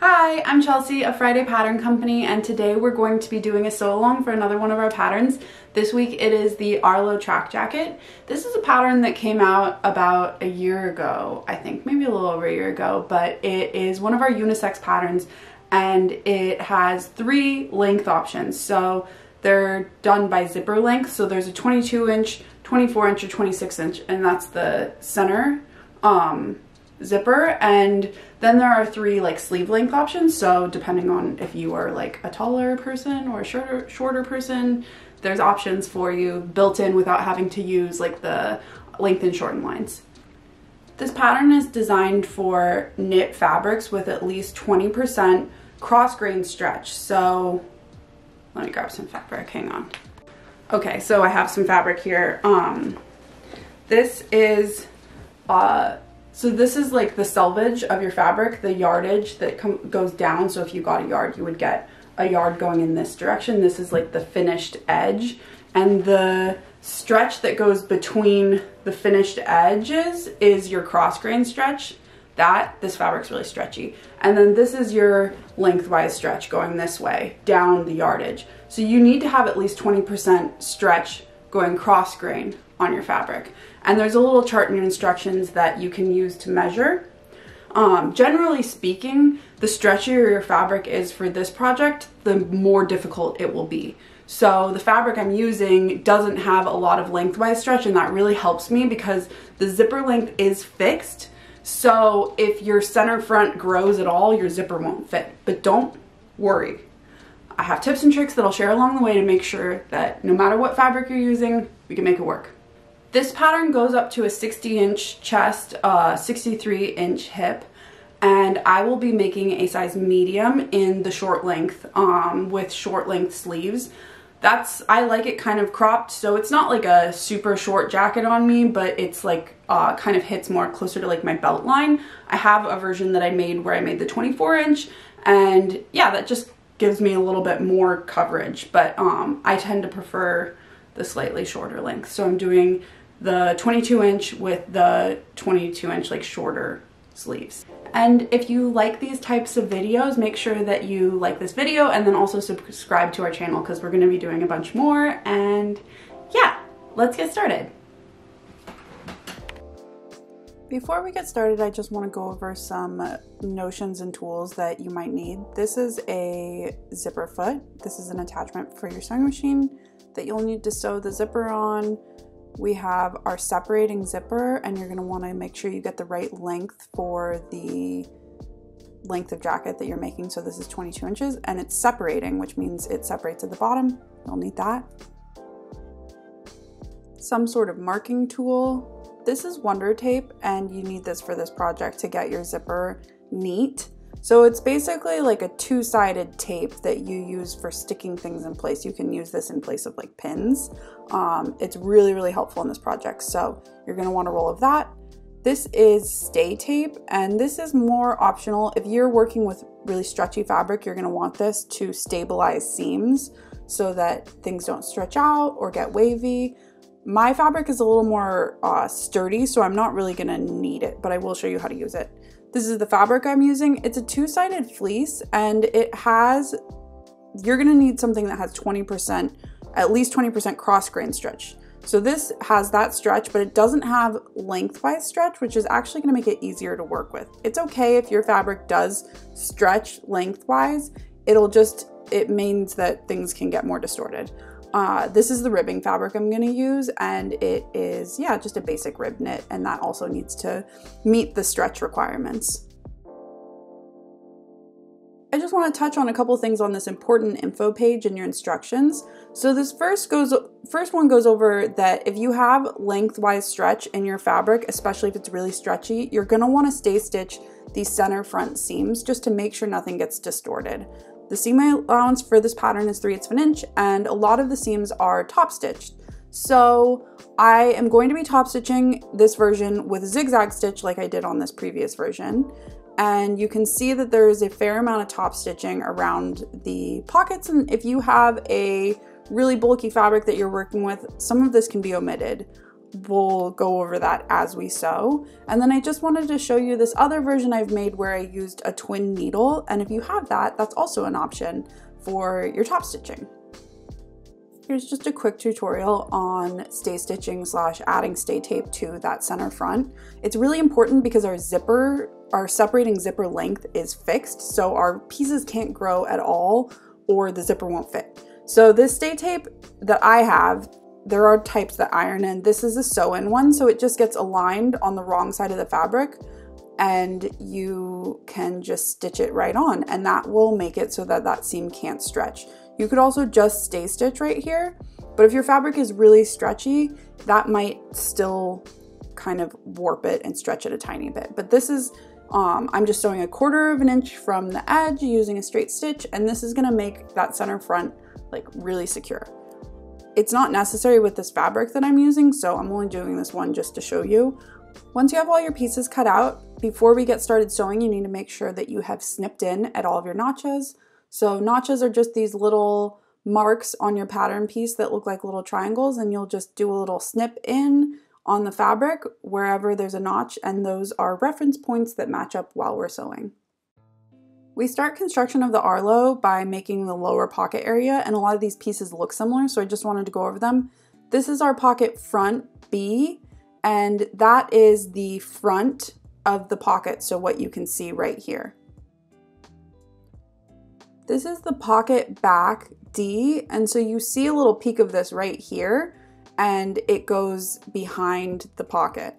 Hi, I'm Chelsea of Friday Pattern Company and today we're going to be doing a sew along for another one of our patterns. This week it is the Arlo track jacket. This is a pattern that came out about a year ago, I think, maybe a little over a year ago, but it is one of our unisex patterns and it has three length options. So they're done by zipper length. So there's a 22 inch, 24 inch, or 26 inch, and that's the center um, zipper. And then there are three like sleeve length options. So depending on if you are like a taller person or a shorter, shorter person, there's options for you built in without having to use like the length and shorten lines. This pattern is designed for knit fabrics with at least 20% cross grain stretch. So let me grab some fabric, hang on. Okay, so I have some fabric here. Um, this is, uh, so this is like the selvage of your fabric, the yardage that goes down. So if you got a yard, you would get a yard going in this direction. This is like the finished edge. And the stretch that goes between the finished edges is your cross grain stretch. That, this fabric's really stretchy. And then this is your lengthwise stretch going this way, down the yardage. So you need to have at least 20% stretch going cross grain on your fabric. And there's a little chart in your instructions that you can use to measure. Um, generally speaking, the stretchier your fabric is for this project, the more difficult it will be. So the fabric I'm using doesn't have a lot of lengthwise stretch and that really helps me because the zipper length is fixed. So if your center front grows at all, your zipper won't fit. But don't worry. I have tips and tricks that I'll share along the way to make sure that no matter what fabric you're using, we can make it work. This pattern goes up to a 60 inch chest, uh, 63 inch hip, and I will be making a size medium in the short length um, with short length sleeves. That's, I like it kind of cropped, so it's not like a super short jacket on me, but it's like uh, kind of hits more closer to like my belt line. I have a version that I made where I made the 24 inch, and yeah, that just gives me a little bit more coverage, but um, I tend to prefer the slightly shorter length. So I'm doing the 22 inch with the 22 inch like shorter sleeves. And if you like these types of videos, make sure that you like this video and then also subscribe to our channel because we're going to be doing a bunch more. And yeah, let's get started. Before we get started, I just want to go over some notions and tools that you might need. This is a zipper foot. This is an attachment for your sewing machine that you'll need to sew the zipper on we have our separating zipper and you're going to want to make sure you get the right length for the length of jacket that you're making. So this is 22 inches and it's separating, which means it separates at the bottom. You'll need that. Some sort of marking tool. This is Wonder Tape and you need this for this project to get your zipper neat. So it's basically like a two-sided tape that you use for sticking things in place. You can use this in place of like pins. Um, it's really, really helpful in this project. So you're gonna want a roll of that. This is stay tape and this is more optional. If you're working with really stretchy fabric, you're gonna want this to stabilize seams so that things don't stretch out or get wavy. My fabric is a little more uh, sturdy, so I'm not really gonna need it, but I will show you how to use it. This is the fabric I'm using. It's a two-sided fleece and it has, you're gonna need something that has 20%, at least 20% cross grain stretch. So this has that stretch, but it doesn't have lengthwise stretch, which is actually gonna make it easier to work with. It's okay if your fabric does stretch lengthwise, it'll just, it means that things can get more distorted. Uh, this is the ribbing fabric I'm going to use and it is, yeah, just a basic rib knit and that also needs to meet the stretch requirements. I just want to touch on a couple things on this important info page in your instructions. So this first goes first one goes over that if you have lengthwise stretch in your fabric, especially if it's really stretchy, you're going to want to stay stitch these center front seams just to make sure nothing gets distorted. The seam allowance for this pattern is 3 eighths of an inch and a lot of the seams are top stitched. So I am going to be top stitching this version with a zigzag stitch like I did on this previous version. And you can see that there is a fair amount of top stitching around the pockets. And if you have a really bulky fabric that you're working with, some of this can be omitted. We'll go over that as we sew. And then I just wanted to show you this other version I've made where I used a twin needle. And if you have that, that's also an option for your top stitching. Here's just a quick tutorial on stay stitching slash adding stay tape to that center front. It's really important because our zipper, our separating zipper length is fixed, so our pieces can't grow at all or the zipper won't fit. So this stay tape that I have there are types that iron in. This is a sew-in one, so it just gets aligned on the wrong side of the fabric and you can just stitch it right on and that will make it so that that seam can't stretch. You could also just stay stitch right here, but if your fabric is really stretchy, that might still kind of warp it and stretch it a tiny bit. But this is, um, I'm just sewing a quarter of an inch from the edge using a straight stitch, and this is gonna make that center front like really secure. It's not necessary with this fabric that I'm using, so I'm only doing this one just to show you. Once you have all your pieces cut out, before we get started sewing, you need to make sure that you have snipped in at all of your notches. So notches are just these little marks on your pattern piece that look like little triangles and you'll just do a little snip in on the fabric wherever there's a notch and those are reference points that match up while we're sewing. We start construction of the Arlo by making the lower pocket area and a lot of these pieces look similar so I just wanted to go over them. This is our pocket front B and that is the front of the pocket so what you can see right here. This is the pocket back D and so you see a little peek of this right here and it goes behind the pocket.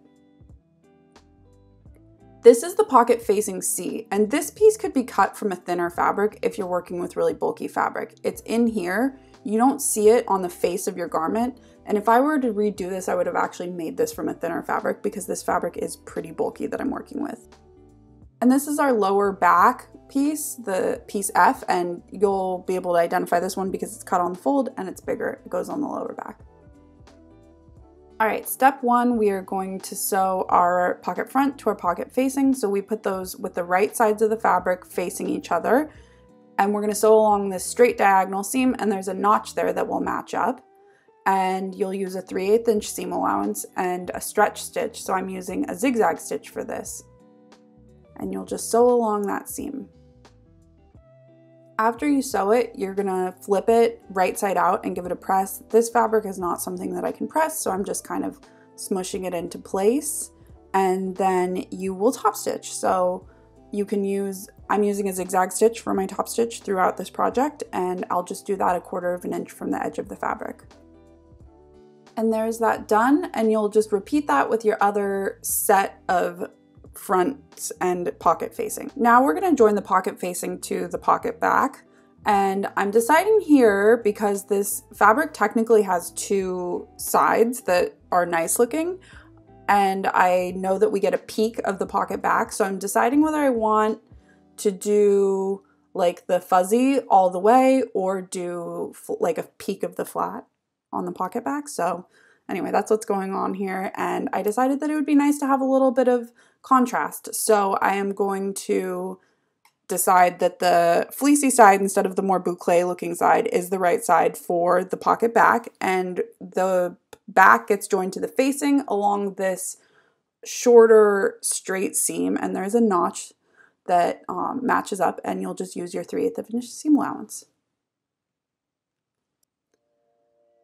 This is the pocket facing C, and this piece could be cut from a thinner fabric if you're working with really bulky fabric. It's in here, you don't see it on the face of your garment, and if I were to redo this, I would have actually made this from a thinner fabric because this fabric is pretty bulky that I'm working with. And this is our lower back piece, the piece F, and you'll be able to identify this one because it's cut on the fold and it's bigger, it goes on the lower back. All right, step one, we are going to sew our pocket front to our pocket facing. So we put those with the right sides of the fabric facing each other. And we're gonna sew along this straight diagonal seam and there's a notch there that will match up. And you'll use a 3 8 inch seam allowance and a stretch stitch. So I'm using a zigzag stitch for this. And you'll just sew along that seam. After you sew it, you're gonna flip it right side out and give it a press. This fabric is not something that I can press, so I'm just kind of smushing it into place. And then you will top stitch. So you can use, I'm using a zigzag stitch for my top stitch throughout this project, and I'll just do that a quarter of an inch from the edge of the fabric. And there's that done, and you'll just repeat that with your other set of front and pocket facing. Now we're gonna join the pocket facing to the pocket back. And I'm deciding here because this fabric technically has two sides that are nice looking. And I know that we get a peek of the pocket back. So I'm deciding whether I want to do like the fuzzy all the way or do like a peek of the flat on the pocket back. So anyway, that's what's going on here. And I decided that it would be nice to have a little bit of contrast. So I am going to decide that the fleecy side instead of the more boucle looking side is the right side for the pocket back and the back gets joined to the facing along this shorter straight seam and there's a notch that um, matches up and you'll just use your 3 8 of inch seam allowance.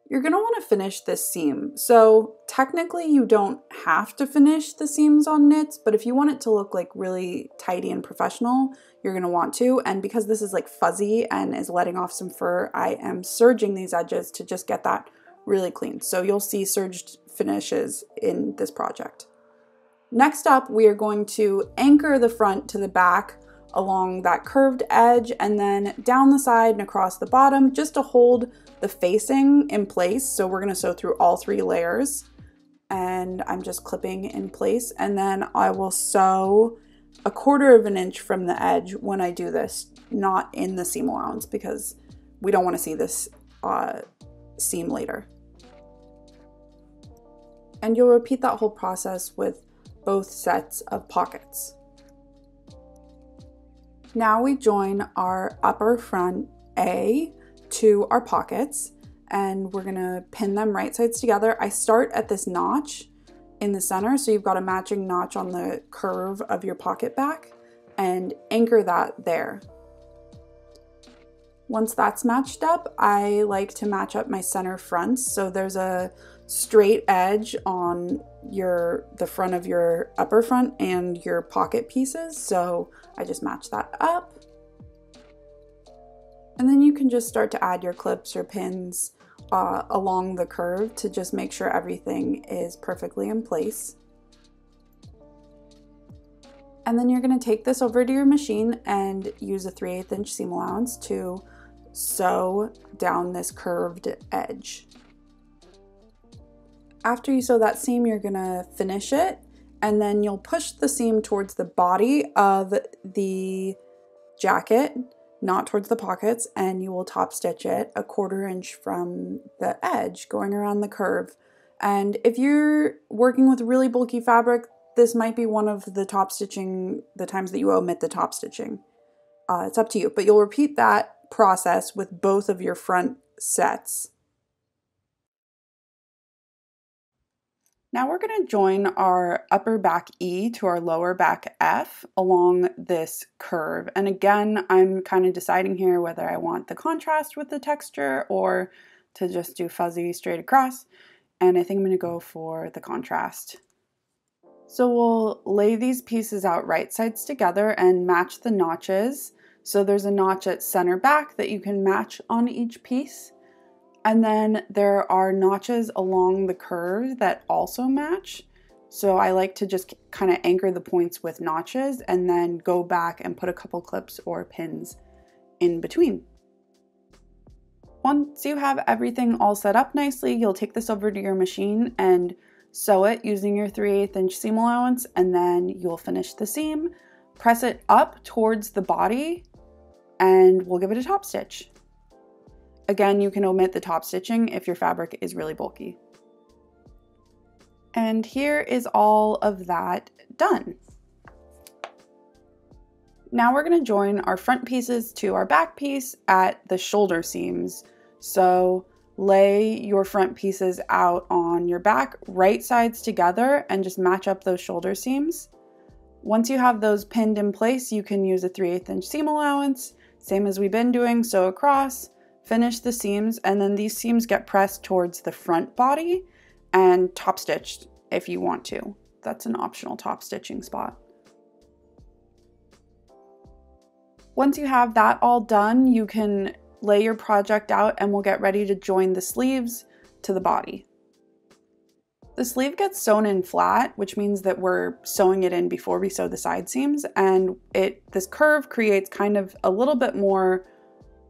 You're going to want to finish this seam. So technically you don't have to finish the seams on knits, but if you want it to look like really tidy and professional, you're going to want to. And because this is like fuzzy and is letting off some fur, I am serging these edges to just get that really clean. So you'll see serged finishes in this project. Next up, we are going to anchor the front to the back along that curved edge and then down the side and across the bottom just to hold the facing in place. So we're gonna sew through all three layers and I'm just clipping in place and then I will sew a quarter of an inch from the edge when I do this, not in the seam allowance because we don't wanna see this uh, seam later. And you'll repeat that whole process with both sets of pockets. Now we join our upper front A to our pockets and we're gonna pin them right sides together. I start at this notch in the center, so you've got a matching notch on the curve of your pocket back and anchor that there. Once that's matched up, I like to match up my center fronts. So there's a straight edge on your the front of your upper front and your pocket pieces. So I just match that up. And then you can just start to add your clips or pins uh, along the curve to just make sure everything is perfectly in place. And then you're gonna take this over to your machine and use a 3 8 inch seam allowance to sew down this curved edge. After you sew that seam, you're gonna finish it and then you'll push the seam towards the body of the jacket, not towards the pockets, and you will top stitch it a quarter inch from the edge going around the curve. And if you're working with really bulky fabric, this might be one of the top stitching, the times that you omit the top stitching. Uh, it's up to you, but you'll repeat that process with both of your front sets. Now we're going to join our upper back E to our lower back F along this curve. And again, I'm kind of deciding here whether I want the contrast with the texture or to just do fuzzy straight across. And I think I'm going to go for the contrast. So we'll lay these pieces out right sides together and match the notches. So there's a notch at center back that you can match on each piece. And then there are notches along the curve that also match. So I like to just kind of anchor the points with notches and then go back and put a couple clips or pins in between. Once you have everything all set up nicely, you'll take this over to your machine and sew it using your 3 8 inch seam allowance and then you'll finish the seam, press it up towards the body and we'll give it a top stitch. Again, you can omit the top stitching if your fabric is really bulky. And here is all of that done. Now we're gonna join our front pieces to our back piece at the shoulder seams. So lay your front pieces out on your back, right sides together, and just match up those shoulder seams. Once you have those pinned in place, you can use a 3 8 inch seam allowance, same as we've been doing, sew across, finish the seams, and then these seams get pressed towards the front body and top stitched if you want to. That's an optional top stitching spot. Once you have that all done, you can lay your project out and we'll get ready to join the sleeves to the body. The sleeve gets sewn in flat, which means that we're sewing it in before we sew the side seams, and it this curve creates kind of a little bit more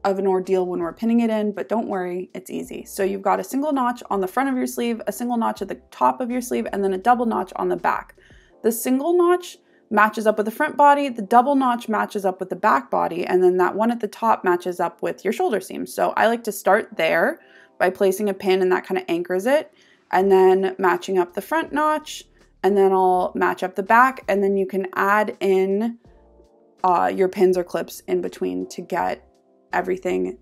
of an ordeal when we're pinning it in, but don't worry, it's easy. So you've got a single notch on the front of your sleeve, a single notch at the top of your sleeve, and then a double notch on the back. The single notch matches up with the front body, the double notch matches up with the back body, and then that one at the top matches up with your shoulder seam. So I like to start there by placing a pin and that kind of anchors it, and then matching up the front notch, and then I'll match up the back, and then you can add in uh, your pins or clips in between to get everything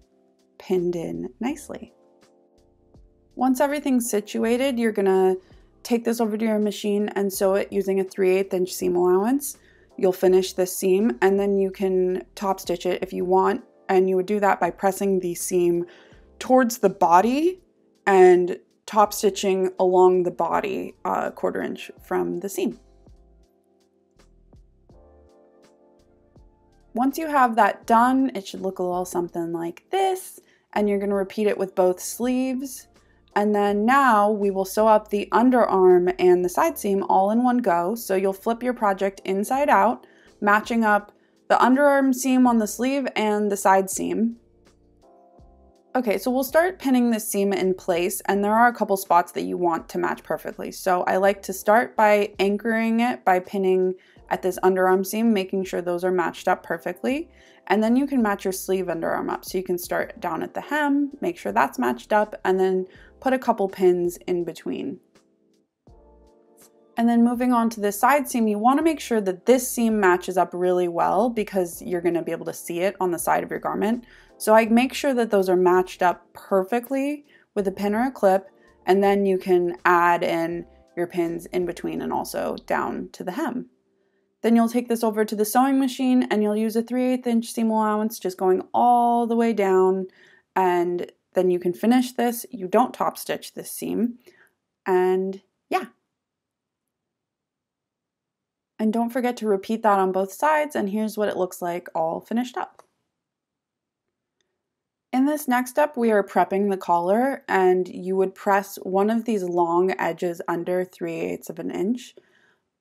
pinned in nicely. Once everything's situated, you're gonna take this over to your machine and sew it using a 3 8 inch seam allowance. You'll finish the seam and then you can top stitch it if you want. And you would do that by pressing the seam towards the body and top stitching along the body a uh, quarter inch from the seam. Once you have that done, it should look a little something like this, and you're gonna repeat it with both sleeves. And then now we will sew up the underarm and the side seam all in one go. So you'll flip your project inside out, matching up the underarm seam on the sleeve and the side seam. Okay, so we'll start pinning the seam in place and there are a couple spots that you want to match perfectly. So I like to start by anchoring it by pinning at this underarm seam, making sure those are matched up perfectly. And then you can match your sleeve underarm up. So you can start down at the hem, make sure that's matched up, and then put a couple pins in between. And then moving on to the side seam, you wanna make sure that this seam matches up really well because you're gonna be able to see it on the side of your garment. So I make sure that those are matched up perfectly with a pin or a clip, and then you can add in your pins in between and also down to the hem. Then you'll take this over to the sewing machine and you'll use a 3 8 inch seam allowance just going all the way down and then you can finish this. You don't top stitch this seam and yeah. And don't forget to repeat that on both sides and here's what it looks like all finished up. In this next step, we are prepping the collar and you would press one of these long edges under 3 eighths of an inch.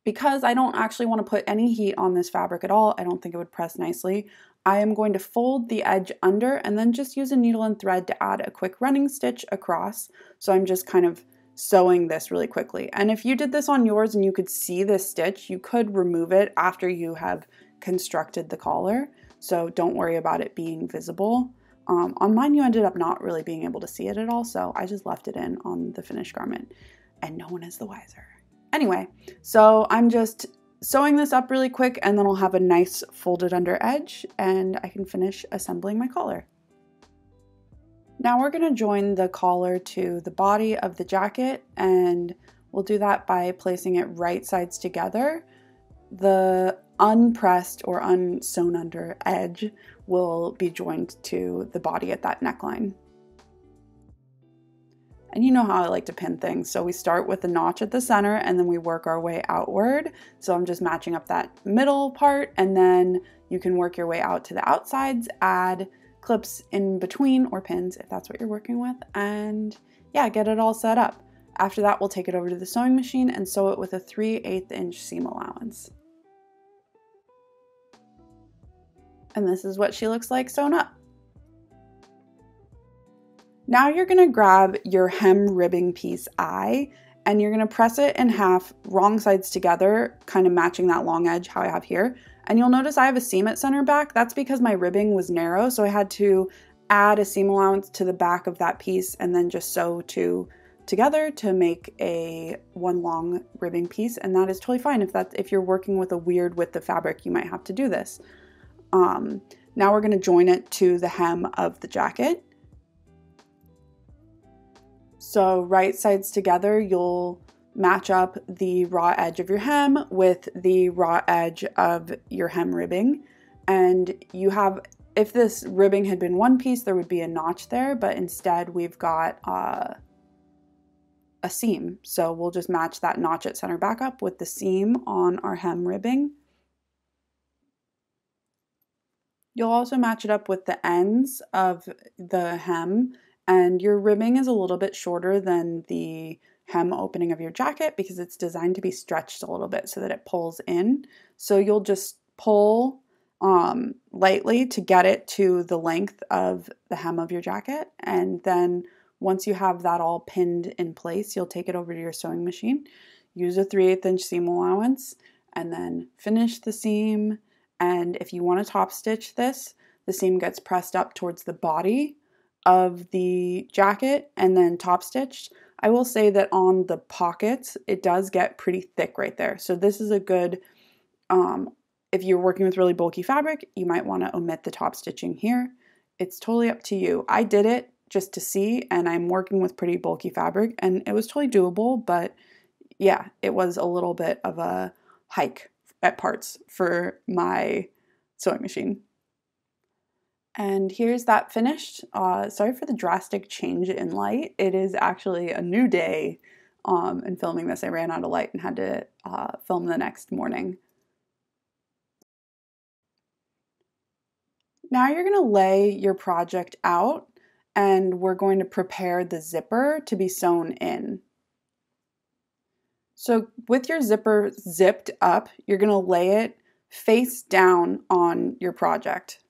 Because I don't actually want to put any heat on this fabric at all, I don't think it would press nicely, I am going to fold the edge under and then just use a needle and thread to add a quick running stitch across. So I'm just kind of sewing this really quickly. And if you did this on yours and you could see this stitch, you could remove it after you have constructed the collar. So don't worry about it being visible. Um, on mine, you ended up not really being able to see it at all, so I just left it in on the finished garment, and no one is the wiser. Anyway, so I'm just sewing this up really quick, and then I'll have a nice folded under edge, and I can finish assembling my collar. Now we're going to join the collar to the body of the jacket, and we'll do that by placing it right sides together. The unpressed or unsewn under edge will be joined to the body at that neckline. And you know how I like to pin things. So we start with the notch at the center and then we work our way outward. So I'm just matching up that middle part and then you can work your way out to the outsides, add clips in between or pins if that's what you're working with. And yeah, get it all set up. After that, we'll take it over to the sewing machine and sew it with a 3 8 inch seam allowance. And this is what she looks like sewn up. Now you're gonna grab your hem ribbing piece I and you're gonna press it in half, wrong sides together, kind of matching that long edge how I have here. And you'll notice I have a seam at center back. That's because my ribbing was narrow, so I had to add a seam allowance to the back of that piece and then just sew two together to make a one long ribbing piece and that is totally fine if that if you're working with a weird width of fabric you might have to do this um, now we're to join it to the hem of the jacket. So right sides together, you'll match up the raw edge of your hem with the raw edge of your hem ribbing. And you have, if this ribbing had been one piece, there would be a notch there, but instead we've got uh, a seam. So we'll just match that notch at center back up with the seam on our hem ribbing. You'll also match it up with the ends of the hem and your ribbing is a little bit shorter than the hem opening of your jacket because it's designed to be stretched a little bit so that it pulls in. So you'll just pull um, lightly to get it to the length of the hem of your jacket. And then once you have that all pinned in place, you'll take it over to your sewing machine, use a 3 8 inch seam allowance, and then finish the seam and if you want to top stitch this, the seam gets pressed up towards the body of the jacket and then top stitched. I will say that on the pockets, it does get pretty thick right there. So this is a good, um, if you're working with really bulky fabric, you might want to omit the top stitching here. It's totally up to you. I did it just to see, and I'm working with pretty bulky fabric, and it was totally doable, but yeah, it was a little bit of a hike at parts for my sewing machine. And here's that finished. Uh, sorry for the drastic change in light. It is actually a new day um, in filming this. I ran out of light and had to uh, film the next morning. Now you're going to lay your project out and we're going to prepare the zipper to be sewn in. So with your zipper zipped up, you're going to lay it face down on your project.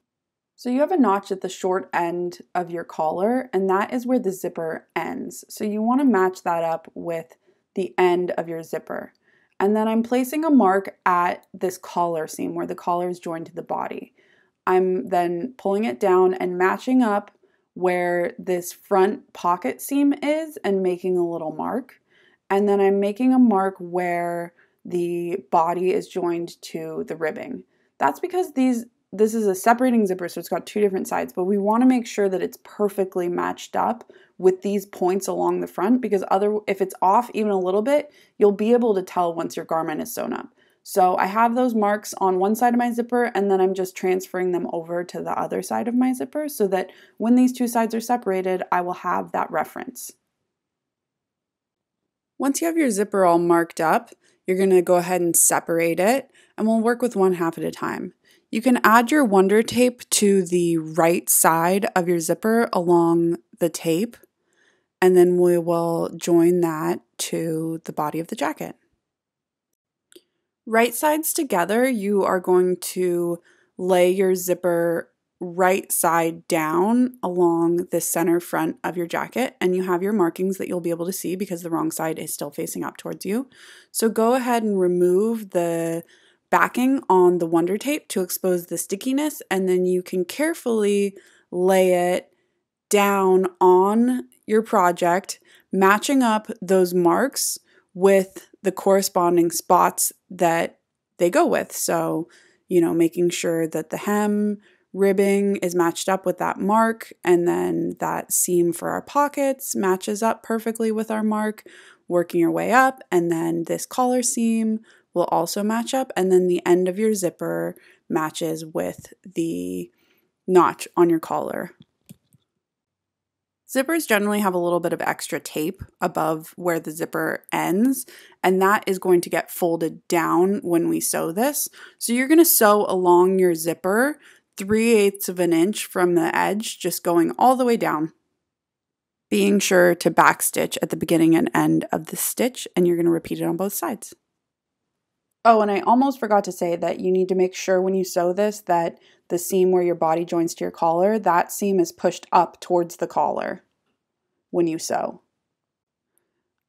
So you have a notch at the short end of your collar and that is where the zipper ends. So you want to match that up with the end of your zipper. And then I'm placing a mark at this collar seam where the collar is joined to the body. I'm then pulling it down and matching up where this front pocket seam is and making a little mark. And then I'm making a mark where the body is joined to the ribbing. That's because these this is a separating zipper, so it's got two different sides, but we want to make sure that it's perfectly matched up with these points along the front because other if it's off even a little bit, you'll be able to tell once your garment is sewn up. So I have those marks on one side of my zipper and then I'm just transferring them over to the other side of my zipper so that when these two sides are separated, I will have that reference. Once you have your zipper all marked up, you're going to go ahead and separate it and we'll work with one half at a time. You can add your wonder tape to the right side of your zipper along the tape and then we will join that to the body of the jacket. Right sides together, you are going to lay your zipper right side down along the center front of your jacket and you have your markings that you'll be able to see because the wrong side is still facing up towards you. So go ahead and remove the backing on the wonder tape to expose the stickiness and then you can carefully lay it down on your project, matching up those marks with the corresponding spots that they go with. So, you know, making sure that the hem ribbing is matched up with that mark and then that seam for our pockets matches up perfectly with our mark working your way up and then this collar seam will also match up and then the end of your zipper matches with the notch on your collar. Zippers generally have a little bit of extra tape above where the zipper ends, and that is going to get folded down when we sew this. So you're going to sew along your zipper 3 eighths of an inch from the edge, just going all the way down. Being sure to backstitch at the beginning and end of the stitch, and you're going to repeat it on both sides. Oh, and I almost forgot to say that you need to make sure when you sew this that the seam where your body joins to your collar, that seam is pushed up towards the collar when you sew.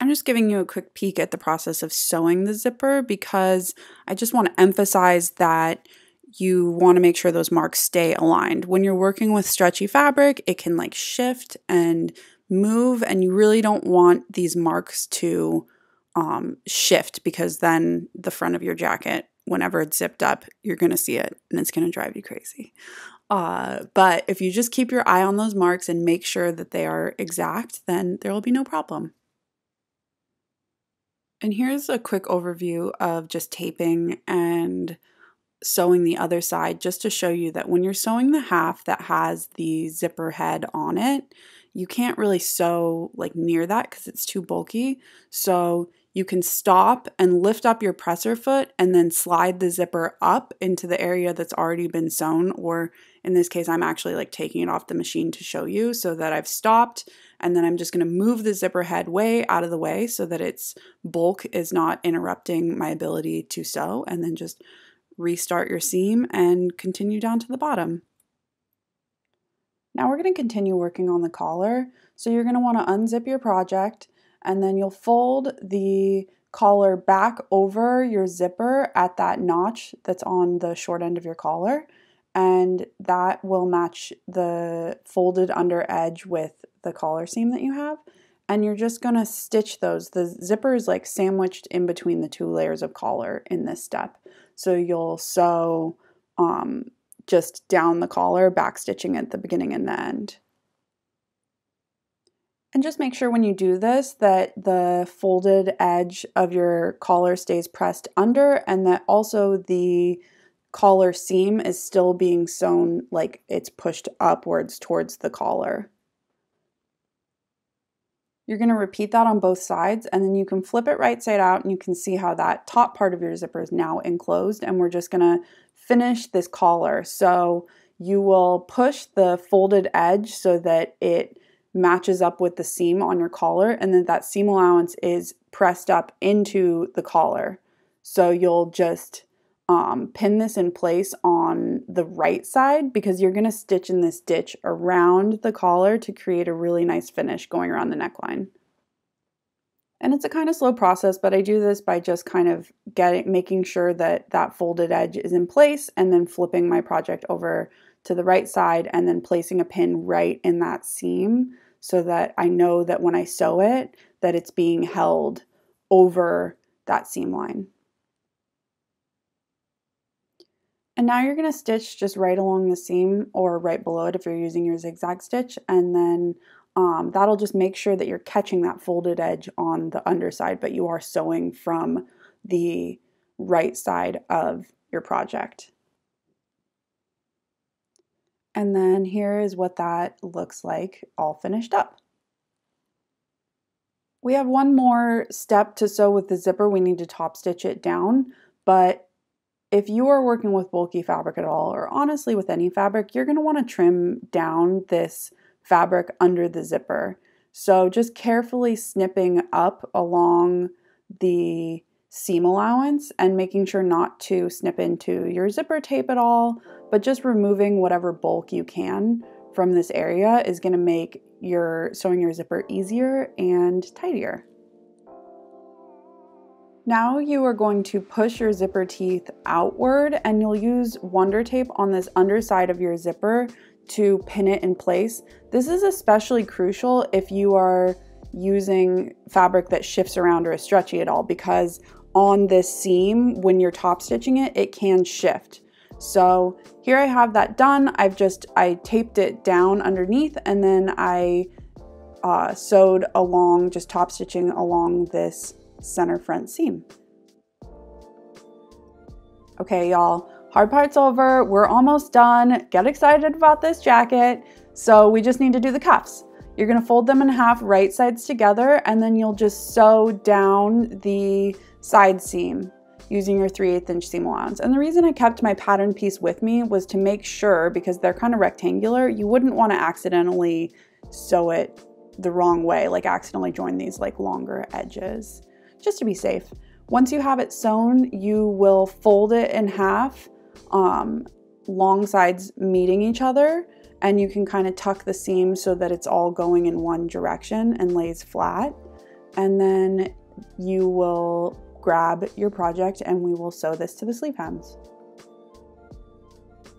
I'm just giving you a quick peek at the process of sewing the zipper because I just want to emphasize that you want to make sure those marks stay aligned. When you're working with stretchy fabric, it can like shift and move, and you really don't want these marks to um, shift because then the front of your jacket, whenever it's zipped up, you're going to see it and it's going to drive you crazy. Uh, but if you just keep your eye on those marks and make sure that they are exact, then there will be no problem. And here's a quick overview of just taping and sewing the other side just to show you that when you're sewing the half that has the zipper head on it, you can't really sew like near that because it's too bulky. So you can stop and lift up your presser foot and then slide the zipper up into the area that's already been sewn. Or in this case, I'm actually like taking it off the machine to show you so that I've stopped and then I'm just going to move the zipper head way out of the way so that its bulk is not interrupting my ability to sew and then just restart your seam and continue down to the bottom. Now we're going to continue working on the collar. So you're going to want to unzip your project and then you'll fold the collar back over your zipper at that notch that's on the short end of your collar and that will match the folded under edge with the collar seam that you have and you're just going to stitch those. The zipper is like sandwiched in between the two layers of collar in this step. So you'll sew um, just down the collar, back stitching at the beginning and the end. And just make sure when you do this that the folded edge of your collar stays pressed under and that also the collar seam is still being sewn like it's pushed upwards towards the collar. You're going to repeat that on both sides and then you can flip it right side out and you can see how that top part of your zipper is now enclosed and we're just going to finish this collar. So you will push the folded edge so that it matches up with the seam on your collar and then that seam allowance is pressed up into the collar. So you'll just um, pin this in place on the right side because you're going to stitch in the ditch around the collar to create a really nice finish going around the neckline. And it's a kind of slow process, but I do this by just kind of getting making sure that that folded edge is in place and then flipping my project over to the right side and then placing a pin right in that seam so that I know that when I sew it that it's being held over that seam line. And now you're going to stitch just right along the seam or right below it if you're using your zigzag stitch and then um, that'll just make sure that you're catching that folded edge on the underside but you are sewing from the right side of your project. And then here is what that looks like all finished up. We have one more step to sew with the zipper. We need to top stitch it down, but if you are working with bulky fabric at all, or honestly with any fabric, you're gonna wanna trim down this fabric under the zipper. So just carefully snipping up along the seam allowance and making sure not to snip into your zipper tape at all, but just removing whatever bulk you can from this area is going to make your sewing your zipper easier and tidier. Now you are going to push your zipper teeth outward and you'll use wonder tape on this underside of your zipper to pin it in place. This is especially crucial if you are using fabric that shifts around or is stretchy at all because on this seam, when you're top stitching it, it can shift. So here I have that done. I've just, I taped it down underneath and then I uh, sewed along, just top stitching along this center front seam. Okay, y'all, hard part's over. We're almost done. Get excited about this jacket. So we just need to do the cuffs. You're gonna fold them in half right sides together and then you'll just sew down the side seam using your 3 8 inch seam allowance. And the reason I kept my pattern piece with me was to make sure, because they're kind of rectangular, you wouldn't want to accidentally sew it the wrong way, like accidentally join these like longer edges, just to be safe. Once you have it sewn, you will fold it in half, um, long sides meeting each other, and you can kind of tuck the seam so that it's all going in one direction and lays flat. And then you will grab your project and we will sew this to the sleeve hems.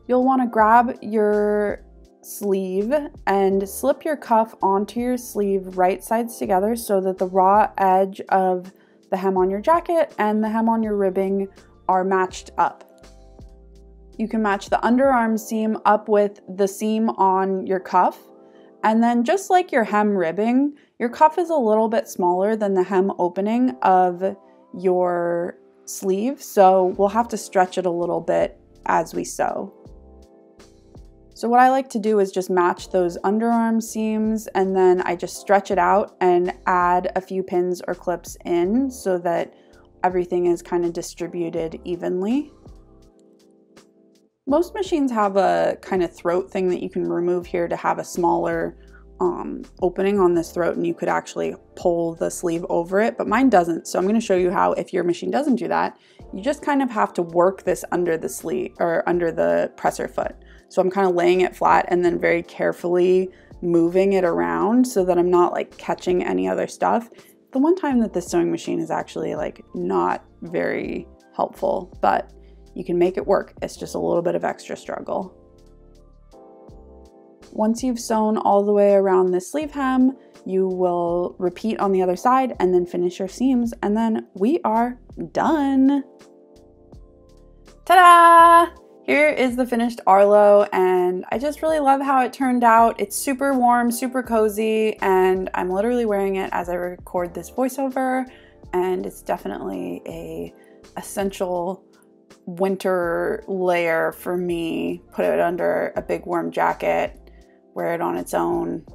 You'll want to grab your sleeve and slip your cuff onto your sleeve right sides together so that the raw edge of the hem on your jacket and the hem on your ribbing are matched up. You can match the underarm seam up with the seam on your cuff. And then just like your hem ribbing, your cuff is a little bit smaller than the hem opening of your sleeve, so we'll have to stretch it a little bit as we sew. So what I like to do is just match those underarm seams and then I just stretch it out and add a few pins or clips in so that everything is kind of distributed evenly. Most machines have a kind of throat thing that you can remove here to have a smaller um, opening on this throat and you could actually pull the sleeve over it, but mine doesn't. So I'm gonna show you how if your machine doesn't do that, you just kind of have to work this under the sleeve or under the presser foot. So I'm kind of laying it flat and then very carefully moving it around so that I'm not like catching any other stuff. The one time that this sewing machine is actually like not very helpful, but you can make it work. It's just a little bit of extra struggle. Once you've sewn all the way around the sleeve hem, you will repeat on the other side and then finish your seams and then we are done. Ta-da! Here is the finished Arlo and I just really love how it turned out. It's super warm, super cozy, and I'm literally wearing it as I record this voiceover and it's definitely a essential winter layer for me. Put it under a big warm jacket wear it on its own.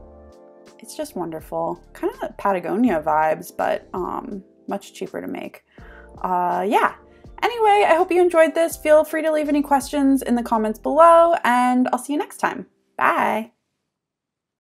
It's just wonderful. Kind of Patagonia vibes, but um, much cheaper to make. Uh, yeah. Anyway, I hope you enjoyed this. Feel free to leave any questions in the comments below, and I'll see you next time. Bye.